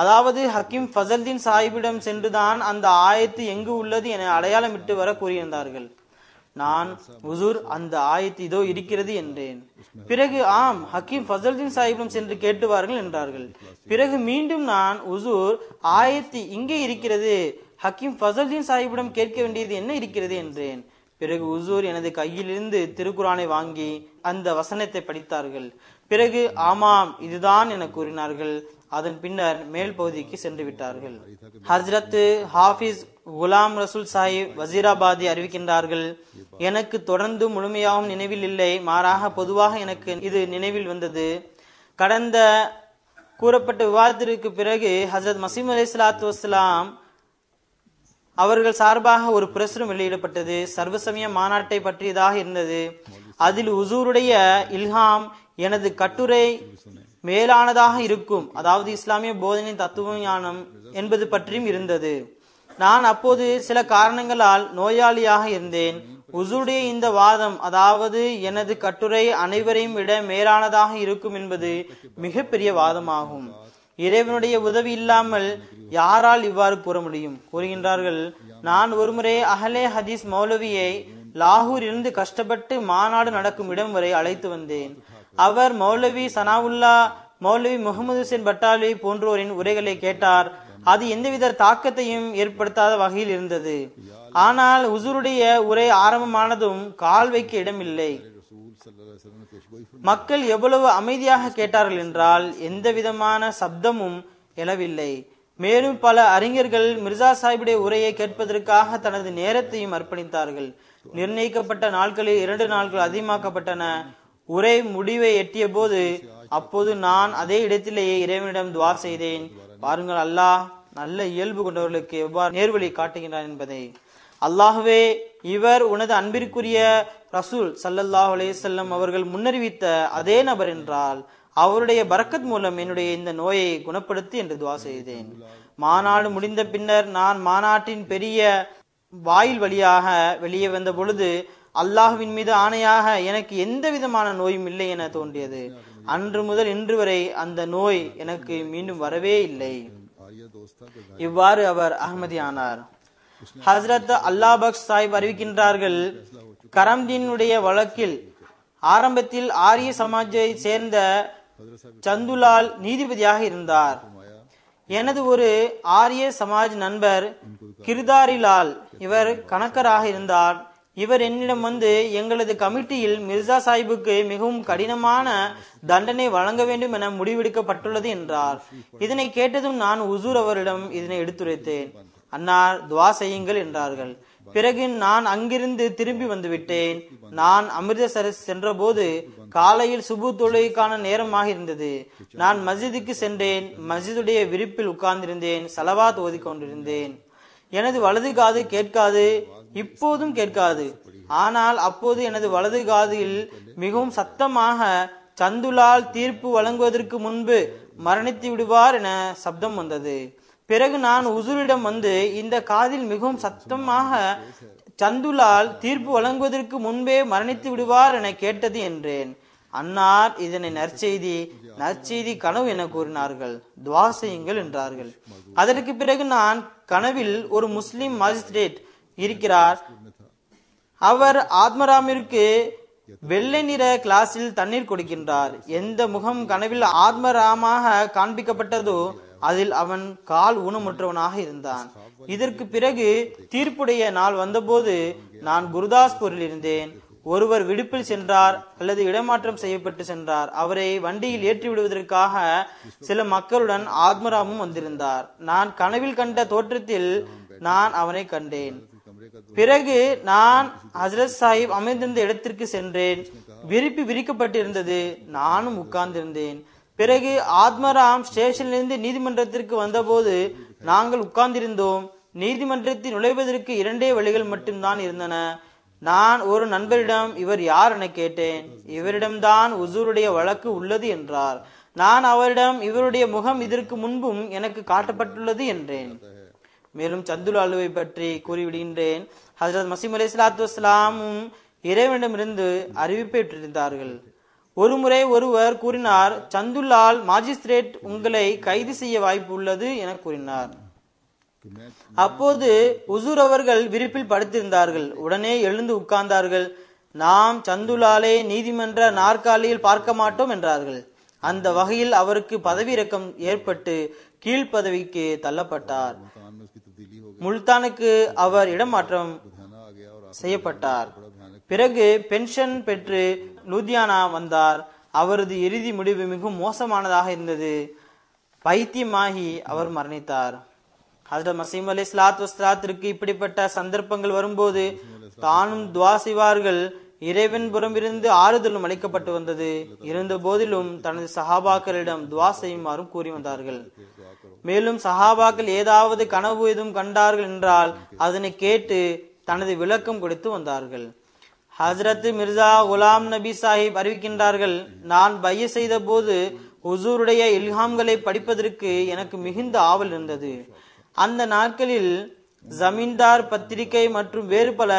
அதாவது ஹக்கீம் ஃபசல்தீன் சாஹிபிடம் சென்றுதான் அந்த ஆயத்து எங்கு உள்ளது என அடையாளமிட்டு வர கூறியிருந்தார்கள். நான் உசூர் அந்த ஆயத்து இதோ இருக்கிறது என்றேன். பிறகு ஆம் ஹக்கீம் ஃபசல்தீன் சாஹிபிடம் சென்று கேட்டு வாருங்கள் என்றார்கள். பிறகு மீண்டும் நான் உசூர் ஆயத்து இங்கே இருக்கிறது ஹக்கீம் ஃபசல்தீன் சாஹிபிடம் கேட்க வேண்டியது என்ன இருக்கிறது என்றேன். பிறகு உசூர் எனது கையிலிருந்து திருக்குரானை வாங்கி அந்த வசனத்தை படித்தார்கள். பிறகு ஆமாம் இதுதான் என கூறினார்கள். அதன் பின்னர் மேல் பகுதிக்கு சென்று விட்டார்கள். ஹஜ்ரத் ஹாஃபிஸ் குலாம் ரசூல் சாஹிப் வசீராபாதி அறிவிக்கின்றார்கள் எனக்கு தொடர்ந்து முழுமையாகவும் நினைவில் இல்லை. மாறாக பொதுவாக எனக்கு இது நினைவில் வந்தது. கடந்த கூறப்பட்ட விவாதத்திற்கு பிறகு ஹசரத் மசீம் அலி சலாத்து வஸ்லாம் அவர்கள் சார்பாக ஒரு பிரசுரம் வெளியிடப்பட்டது. சர்வசமய மாநாட்டை பற்றியதாக இருந்தது. அதில் உசூருடைய இல்ஹாம் எனது கட்டுரை மேலானதாக இருக்கும். அதாவது இஸ்லாமிய போதனை தத்துவ ஞானம் என்பது பற்றியும் இருந்தது. நான் அப்போது சில காரணங்களால் நோயாளியாக இருந்தேன். உசூருடைய இந்த வாதம் அதாவது எனது கட்டுரை அனைவரையும் விட மேலானதாக இருக்கும் என்பது மிகப்பெரிய வாதமாகும். இறைவனுடைய உதவி இல்லாமல் யாரால் இவ்வாறு கூற முடியும்? கூறுகின்றார்கள் நான் ஒருமுறை அஹலே ஹதீஸ் மௌலவியை லாகூர் இருந்து கஷ்டப்பட்டு மாநாடு நடக்கும் இடம் வரை அழைத்து வந்தேன். அவர் மௌலவி சனாவுல்லா மௌலவி முகமது ஹுசேன் பட்டாலி போன்றோரின் உரைகளை கேட்டார். அது எந்தவித தாக்கத்தையும் ஏற்படுத்தாத வகையில் இருந்தது. ஆனால் ஹுசூருடைய உரை ஆரம்பமானதும் கால் வைக்க இடமில்லை. மக்கள் எவ்வளவு அமைதியாக கேட்டார்கள் என்றால் எந்த விதமான சப்தமும் எழவில்லை. மேலும் பல அறிஞர்கள் மிர்சா சாஹிபுடைய உரையை கேட்பதற்காக தனது நேரத்தையும் அர்ப்பணித்தார்கள். நிர்ணயிக்கப்பட்ட நாட்களில் இரண்டு நாட்கள் அதிகமாக்கப்பட்டன. உரை முடிவை எட்டிய போது அப்போது நான் அதே இடத்திலேயே இறைவனிடம் துவா செய்தேன். பாருங்கள் அல்லாஹ் நல்ல இயல்பு கொண்டவர்களுக்கு எவ்வாறு நேர்வழி காட்டுகின்றான் என்பதை. அல்லாஹுவே இவர் உனது அன்பிற்குரிய ரசூல் சல்லல்லாஹ் அலேசல்லம் அவர்கள் முன்னறிவித்த அதே நபர் என்றால் அவருடைய பரக்கத் மூலம் என்னுடைய இந்த நோயை குணப்படுத்தி என்று துவா செய்தேன். மாநாடு முடிந்த பின்னர் நான் மாநாட்டின் பெரிய வாயில் வழியாக வெளியே வந்த பொழுது அல்லாஹுவின் மீது ஆணையாக எனக்கு எந்த விதமான நோயும் இல்லை என தோன்றியது. அன்று முதல் இன்று வரை அந்த நோய் எனக்கு மீண்டும் வரவே இல்லை. இவ்வாறு அவர் அகமதியானார் ஹசரத் அல்லா பக்ஸ் சாஹிப் அறிவிக்கின்றார்கள் கரம்தீனுடைய வழக்கில் ஆரம்பத்தில் ஆரிய சமாஜை சேர்ந்த சந்துலால் நீதிபதியாக இருந்தார். எனது ஒரு ஆரிய சமாஜ் நண்பர் கிருதாரிலால் இவர் கணக்கராக இருந்தார். இவர் என்னிடம் வந்து எங்களது கமிட்டியில் மிர்சா சாஹிபுக்கு மிகவும் கடினமான தண்டனை வழங்க வேண்டும் என முடிவெடுக்கப்பட்டுள்ளது என்றார். இதனை கேட்டதும் நான் உசூர் அவரிடம் இதனை எடுத்துரைத்தேன். அன்னார் துவா செய்யுங்கள் என்றார்கள். பிறகு நான் அங்கிருந்து திரும்பி வந்துவிட்டேன். நான் அமிர்தசரஸ் சென்றபோது காலையில் சுபு தொழுகைக்கான நேரமாக இருந்தது. நான் மஸ்ஜிதுக்கு சென்றேன். மஸ்ஜிதுடைய விரிப்பில் உட்கார்ந்திருந்தேன். சலவாத் ஓதிக்கொண்டிருந்தேன் எனது வலது காது கேட்காது. இப்போதும் கேட்காது. ஆனால் அப்போது எனது வலது காதில் மிகவும் சத்தமாக சந்துலால் தீர்ப்பு வழங்குவதற்கு முன்பு மரணித்து விடுவார் என சப்தம் வந்தது. பிறகு நான் உசூரிடம் வந்து இந்த காதில் மிகவும் சத்தமாக சந்துலால் தீர்ப்பு வழங்குவதற்கு முன்பே மரணித்து விடுவார் என கேட்டது என்றேன். அன்னார் இதனை நற்செய்தி நற்செய்தி கனவு என கூறினார்கள். துவா செய்யுங்கள் என்றார்கள். அதற்கு பிறகு நான் கனவில் ஒரு முஸ்லிம் மாஜிஸ்ட்ரேட் இருக்கிறார். அவர் ஆத்மராமிற்கு வெள்ளை நிற கிளாஸில் தண்ணீர் கொடுக்கின்றார். எந்த முகம் கனவில் ஆத்மராமாக காண்பிக்கப்பட்டதோ அதில் அவன் கால் ஊனமுற்றவனாக இருந்தான். இதற்கு பிறகு தீர்ப்புடைய நாள் வந்தபோது நான் குருதாஸ்பூரில் இருந்தேன். ஒருவர் விடுப்பில் சென்றார் அல்லது இடமாற்றம் செய்யப்பட்டு சென்றார். அவரை வண்டியில் ஏற்றி விடுவதற்காக சில மக்களுடன் ஆத்மராமும் வந்திருந்தார். நான் கனவில் கண்ட தோற்றத்தில் நான் அவனை கண்டேன். பிறகு நான் ஹசரத் சாஹிப் அமைந்திருந்த இடத்திற்கு சென்றேன். விரிப்பு விரிக்கப்பட்டிருந்தது. நானும் உட்கார்ந்திருந்தேன். பிறகு ஆத்மராம் ஸ்டேஷனிலிருந்து நீதிமன்றத்திற்கு வந்தபோது நாங்கள் உட்கார்ந்திருந்தோம். நீதிமன்றத்தில் நுழைவதற்கு இரண்டே வழிகள் மட்டும்தான் இருந்தன. நான் ஒரு நண்பரிடம் இவர் யார் என கேட்டேன்? இவரிடம்தான் உசூருடைய வழக்கு உள்ளது என்றார். நான் அவரிடம் இவருடைய முகம் இதற்கு முன்பும் எனக்கு காட்டப்பட்டுள்ளது என்றேன். மேலும் சந்துல் அலுவை பற்றி கூறிவிடுகின்றேன். ஹசரத் மசீம் அலி சலாத்து இறைவனிடமிருந்து அறிவிப்பை பெற்றிருந்தார்கள். ஒருமுறை ஒருவர் கூறினார் சந்துலால் மாஜிஸ்திரேட் உங்களை கைது செய்ய வாய்ப்பு உள்ளது என கூறினார். அப்போது உசூர் அவர்கள் விரிப்பில் படுத்திருந்தார்கள். உடனே எழுந்து உட்கார்ந்தார்கள். நாம் சந்துலாலே நீதிமன்ற நாற்காலியில் பார்க்க மாட்டோம் என்றார்கள். அந்த வகையில் அவருக்கு பதவி இறக்கம் ஏற்பட்டு கீழ்ப்பதவிக்கு தள்ளப்பட்டார். முல்தானுக்கு அவர் இடமாற்றம் செய்யப்பட்டார். பிறகு பென்ஷன் பெற்று லூதியானா வந்தார். அவரது இறுதி முடிவு மிகவும் மோசமானதாக இருந்தது. பைத்தியமாகி அவர் மரணித்தார். ஹசரத் மசீம் அலி சலாத் வஸ்லாத்திற்கு இப்படிப்பட்ட சந்தர்ப்பங்கள் வரும்போது தானும் துவா செய்வார்கள். இறைவன் புறமிருந்து ஆறுதலும் அளிக்கப்பட்டு வந்தது. இருந்த போதிலும் தனது சஹாபாக்களிடம் துவா செய்யுமாறும் கூறி வந்தார்கள். மேலும் சஹாபாக்கள் ஏதாவது கனவு எதுவும் கண்டார்கள் என்றால் அதனை கேட்டு தனது விளக்கம் கொடுத்து வந்தார்கள். ஹசரத் மிர்சா குலாம் நபி சாஹிப் அறிவிக்கின்றார்கள் நான் பைய செய்த போது உசூருடைய இல்ஹாம்களை படிப்பதற்கு எனக்கு மிகுந்த ஆவல் இருந்தது. அந்த நாட்களில் ஜமீன்தார் பத்திரிகை மற்றும் வேறு பல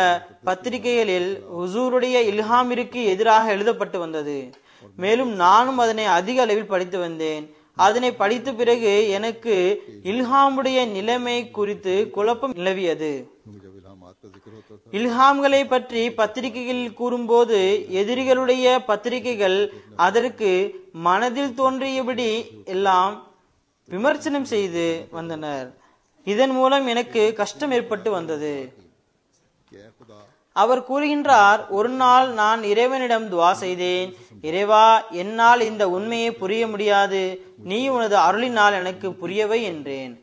பத்திரிகைகளில் உசூருடைய இல்ஹாமிற்கு எதிராக எழுதப்பட்டு வந்தது. மேலும் நானும் அதனை அதிக அளவில் படித்து வந்தேன். அதனை படித்த பிறகு எனக்கு இல்ஹாமுடைய நிலைமை குறித்து குழப்பம் நிலவியது. இல்ஹாம்களை பற்றி பத்திரிகைகளில் கூறும்போது எதிரிகளுடைய பத்திரிகைகள் அதற்கு மனதில் தோன்றியபடி எல்லாம் விமர்சனம் செய்து வந்தனர். இதன் மூலம் எனக்கு கஷ்டம் ஏற்பட்டு வந்தது. அவர் கூறுகின்றார் ஒரு நாள் நான் இறைவனிடம் துவா செய்தேன். இறைவா என்னால் இந்த உண்மையை புரிய முடியாது. நீ உனது அருளினால் எனக்கு புரியவை என்றேன்.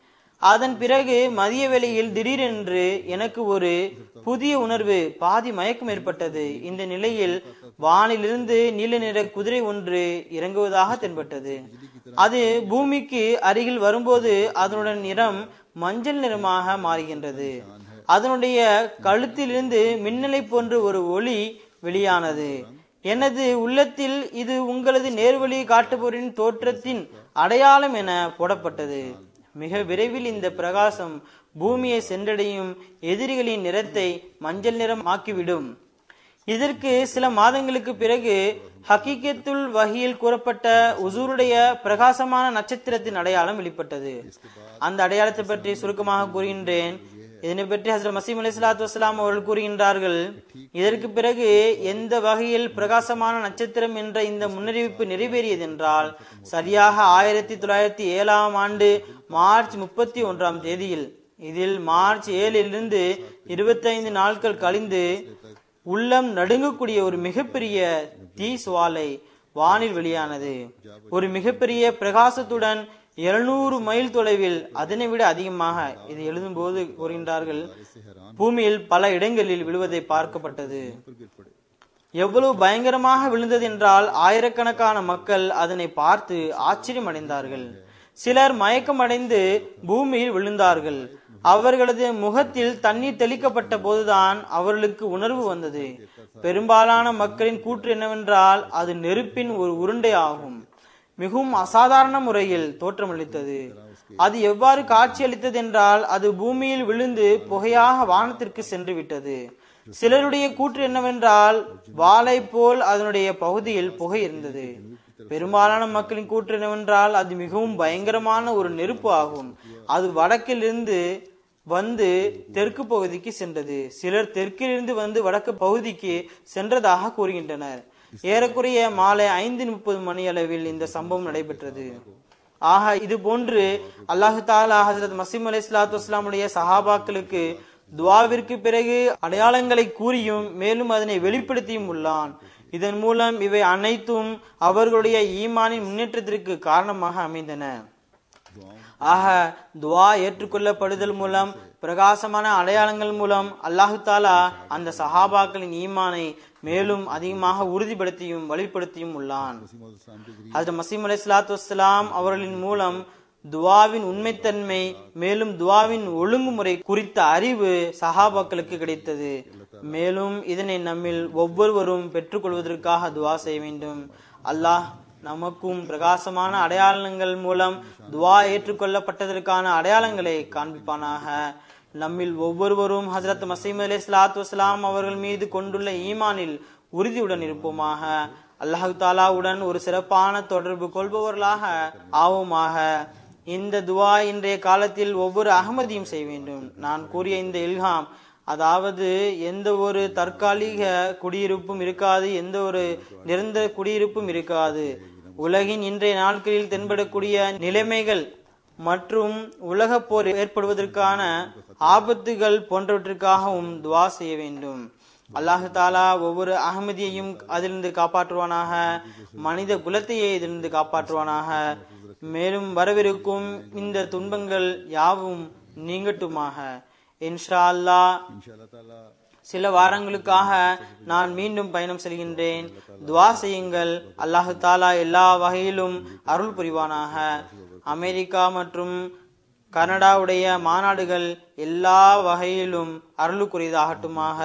அதன் பிறகு மதிய வேளையில் திடீரென்று எனக்கு ஒரு புதிய உணர்வு பாதி மயக்கம் ஏற்பட்டது. இந்த நிலையில் வானிலிருந்து நீல நிற குதிரை ஒன்று இறங்குவதாக தென்பட்டது. அது பூமிக்கு அருகில் வரும்போது அதனுடன் நிறம் மஞ்சள் நிறமாக மாறுகின்றது. அதனுடைய கழுத்திலிருந்து மின்னலை போன்ற ஒரு ஒளி வெளியானது. எனது உள்ளத்தில் இது உங்களது நேர்வழி காட்டுபவரின் தோற்றத்தின் அடையாளம் என போடப்பட்டது. மிக விரைவில் இந்த பிரகாசம் பூமியை சென்றடையும் எதிரிகளின் நிறத்தை மஞ்சள் நிறம் ஆக்கிவிடும் இதற்கு சில மாதங்களுக்கு பிறகு ஹக்கீக்கத்துல் வகையில் கூறப்பட்ட உசூருடைய பிரகாசமான நட்சத்திரத்தின் அடையாளம் வெளிப்பட்டது. அந்த அடையாளத்தை பற்றி சுருக்கமாக கூறுகின்றேன். இதனை பற்றி ஹசரத் மசீம் அலி சலாத்து வஸ்லாம் அவர்கள் கூறுகின்றார்கள் இதற்கு பிறகு எந்த வகையில் பிரகாசமான நட்சத்திரம் என்ற இந்த முன்னறிவிப்பு நிறைவேறியதென்றால் சரியாக ஆயிரத்தி தொள்ளாயிரத்தி ஏழாம் ஆண்டு மார்ச் முப்பத்தி ஒன்றாம் தேதியில் இதில் மார்ச் ஏழிலிருந்து இருபத்தைந்து நாட்கள் கழிந்து உள்ளம் நடுங்கக்கூடிய ஒரு மிகப்பெரிய தீ சுவாலை வானில் வெளியானது. ஒரு மிகப்பெரிய பிரகாசத்துடன் எழுநூறு மைல் தொலைவில் அதனை விட அதிகமாக இது எழுதும்போது கூறுகின்றார்கள். பூமியில் பல இடங்களில் விழுவதை பார்க்கப்பட்டது. எவ்வளவு பயங்கரமாக விழுந்தது என்றால் ஆயிரக்கணக்கான மக்கள் அதனை பார்த்து ஆச்சரியமடைந்தார்கள். சிலர் மயக்கமடைந்து பூமியில் விழுந்தார்கள். அவர்களது முகத்தில் தண்ணீர் தெளிக்கப்பட்ட போதுதான் அவர்களுக்கு உணர்வு வந்தது. பெரும்பாலான மக்களின் கூற்று என்னவென்றால் அது நெருப்பின் ஒரு உருண்டை ஆகும். மிகவும் அசாதாரண முறையில் தோற்றமளித்தது. அது எவ்வாறு காட்சியளித்தது என்றால் அது பூமியில் விழுந்து புகையாக வானத்திற்கு சென்று விட்டது சிலருடைய கூற்று என்னவென்றால் வாளை போல் அதனுடைய பகுதியில் புகை இருந்தது. பெரும்பாலான மக்களின் கூற்று என்னவென்றால் அது மிகவும் பயங்கரமான ஒரு நெருப்பு ஆகும். அது வடக்கிலிருந்து வந்து தெற்கு பகுதிக்கு சென்றது. சிலர் தெற்கிலிருந்து வந்து வடக்கு பகுதிக்கு சென்றதாக கூறுகின்றனர். ஏறக்குறைய மாலை ஐந்து முப்பது மணி அளவில் இந்த சம்பவம் நடைபெற்றது. ஆக இது போன்று அல்லாஹு தாலா ஹசரத் மசீம் அலி இஸ்லாத்து வஸ்லாமுடைய சஹாபாக்களுக்கு துவாவிற்கு பிறகு அடையாளங்களை கூறியும் மேலும் அதனை வெளிப்படுத்தியும் உள்ளான். இதன் மூலம் இவை அனைத்தும் அவர்களுடைய ஈமானின் முன்னேற்றத்திற்கு காரணமாக அமைந்தன. ஆக துவா ஏற்றுக்கொள்ளப்படுதல் மூலம் பிரகாசமான அடையாளங்கள் மூலம் அல்லாஹு தாலா அந்த சஹாபாக்களின் ஈமானை மேலும் அதிகமாக உறுதிப்படுத்தியும் வழிப்படுத்தியும் உள்ளான். அது மசீம் அலி சலாத்து வலாம் அவர்களின் மூலம் துவாவின் உண்மைத்தன்மை மேலும் துவாவின் ஒழுங்குமுறை குறித்த அறிவு சஹாபாக்களுக்கு கிடைத்தது. மேலும் இதனை நம்மில் ஒவ்வொருவரும் பெற்றுக்கொள்வதற்காக துவா செய்ய வேண்டும். அல்லாஹ் நமக்கும் பிரகாசமான அடையாளங்கள் மூலம் துவா ஏற்றுக்கொள்ளப்பட்டதற்கான அடையாளங்களை காண்பிப்பானாக. நம்மில் ஒவ்வொருவரும் ஹசரத் மசீம் அலி சலாத்து வஸ்லாம் அவர்கள் மீது கொண்டுள்ள ஈமானில் உறுதியுடன் இருப்போமாக. அல்லாஹு தாலாவுடன் ஒரு சிறப்பான தொடர்பு கொள்பவர்களாக ஆவோமாக. இந்த துவா இன்றைய காலத்தில் ஒவ்வொரு அகமதியும் செய்ய வேண்டும். நான் கூறிய இந்த இல்ஹாம் அதாவது எந்த ஒரு தற்காலிக குடியிருப்பும் இருக்காது எந்த ஒரு நிரந்தர குடியிருப்பும் இருக்காது. உலகின் இன்றைய நாட்களில் தென்படக்கூடிய நிலைமைகள் மற்றும் உலக போர் ஏற்படுவதற்கான ஆபத்துகள். போன்றவற்றிற்காகவும் துவா செய்ய வேண்டும். அல்லாஹு தாலா ஒவ்வொரு அகமதியையும் அதிலிருந்து காப்பாற்றுவானாக. மனித குலத்தையே இதிலிருந்து காப்பாற்றுவானாக. மேலும் வரவிருக்கும் இந்த துன்பங்கள் யாவும் நீங்கட்டுமாக. இன்ஷா அல்லா சில வாரங்களுக்காக நான் மீண்டும் பயணம் செல்கின்றேன். துவா செய்யுங்கள். அல்லாஹு தாலா எல்லா வகையிலும் அருள் புரிவானாக. அமெரிக்கா மற்றும் கனடாவுடைய மாநாடுகள் எல்லா வகையிலும் அருளுக்குரியதாகட்டுமாக.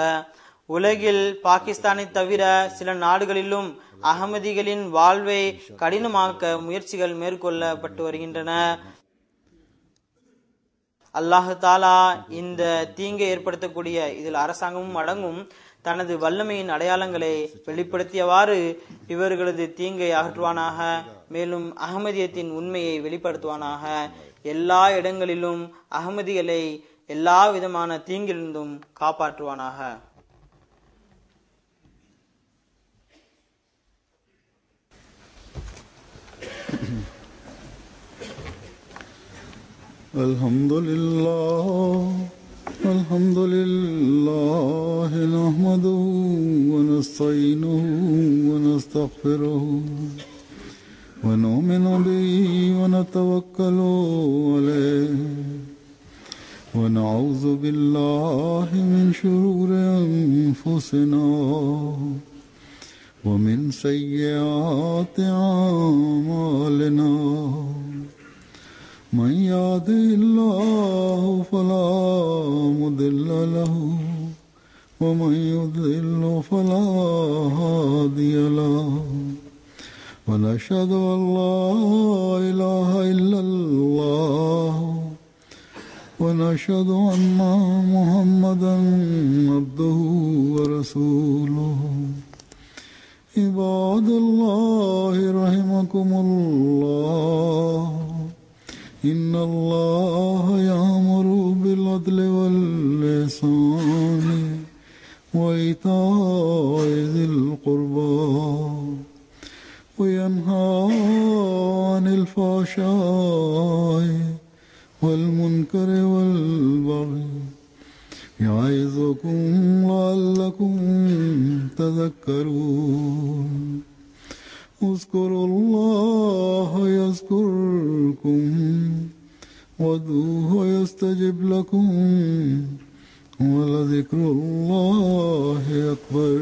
உலகில் பாகிஸ்தானை தவிர சில நாடுகளிலும் அகமதிகளின் வாழ்வை கடினமாக்க முயற்சிகள் மேற்கொள்ளப்பட்டு வருகின்றன. அல்லாஹு தாலா இந்த தீங்கை ஏற்படுத்தக்கூடிய இதில் அரசாங்கமும் அடங்கும் தனது வல்லமையின் அடையாளங்களை வெளிப்படுத்தியவாறு இவர்களது தீங்கை அகற்றுவானாக. மேலும் அகமதியத்தின் உண்மையை வெளிப்படுத்துவானாக. எல்லா இடங்களிலும் அகமதிகளை எல்லா விதமான தீங்கிலிருந்தும் காப்பாற்றுவானாக الحمد لله الحمد لله نحمده ونستعينه ونستغفره ونؤمن به ونتوكل عليه ونعوذ بالله من شرور أنفسنا ومن سيئات أعمالنا. من يهده الله فلا مضل له ومن يضلل فلا هادي له. ونشهد أن لا إله إلا الله ونشهد أن محمدا عبده ورسوله. عباد الله رحمكم الله. إن الله يأمر بالعدل واللسان وإيتاء ذي القربى وينهى عن الفحشاء والمنكر والبغي يعظكم لعلكم تذكرون. اذكروا الله يذكركم وادعوه يستجب لكم ولذكر الله أكبر.